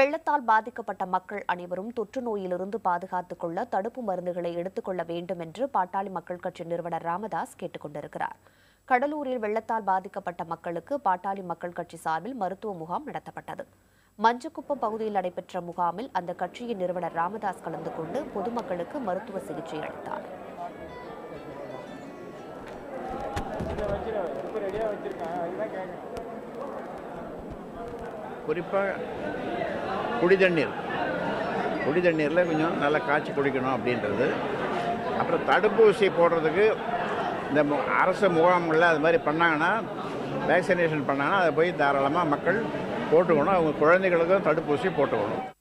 வெள்ளத்தால் பாதிக்கப்பட்ட மக்கள் அனைவரும் தொற்று நோயிலிருந்து பாதுகாத்துக் கொள்ள தடுப்பு மருந்துகளை எடுத்துக் கொள்ள வேண்டும் என்று பாட்டாளி மக்கள் கட்சி நிறுவனர் ராமதாஸ் கேட்டுக் கொண்டிருக்கிறார். கடலூரில் வெள்ளத்தால் பாதிக்கப்பட்ட மக்களுக்கு பாட்டாளி மக்கள் கட்சி சார்பில் மருத்துவ முகாம் நடத்தப்பட்டது. மஞ்சக்குப்பம் பகுதியில் நடைபெற்ற முகாமில் அந்த கட்சியின் நிறுவனர் ராமதாஸ் கலந்து கொண்டு பொதுமக்களுக்கு மருத்துவ சிகிச்சை அளித்தார். குறிப்பாக குடி தண்ணீர். குடி தண்ணீரில் கொஞ்சம் நல்லா காய்ச்சி குடிக்கணும் அப்படின்றது. அப்புறம் தடுப்பூசி போடுறதுக்கு இந்த மு- அரசு முகாம்களில் அது மாதிரி பண்ணாங்கன்னா வேக்சினேஷன் பண்ணாங்கன்னா அதை போய் தாராளமாக மக்கள் போட்டுக்கணும். அவங்க குழந்தைகளுக்கும் தடுப்பூசி போட்டுக்கணும்.